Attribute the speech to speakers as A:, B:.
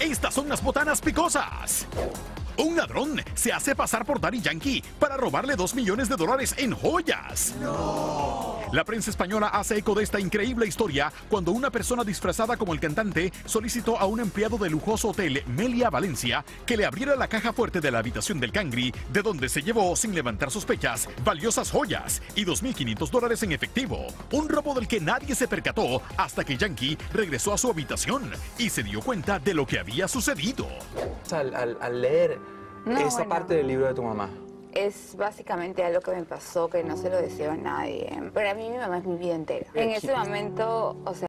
A: Estas son las botanas picosas. Un ladrón se hace pasar por Daddy Yankee para robarle 2 millones de dólares en joyas. La prensa española hace eco de esta increíble historia cuando una persona disfrazada como el cantante solicitó a un empleado del lujoso hotel Melia Valencia que le abriera la caja fuerte de la habitación del Cangri, de donde se llevó, sin levantar sospechas, valiosas joyas y 2.500 dólares en efectivo. Un robo del que nadie se percató hasta que Yankee regresó a su habitación y se dio cuenta de lo que había sucedido.
B: Al, al- al leer
C: No,
B: esa
C: bueno.
B: parte del libro de tu mamá,
C: Es básicamente algo que me pasó que no se lo deseo a nadie. Para mí mi mamá es mi vida entera. En ese momento, o sea,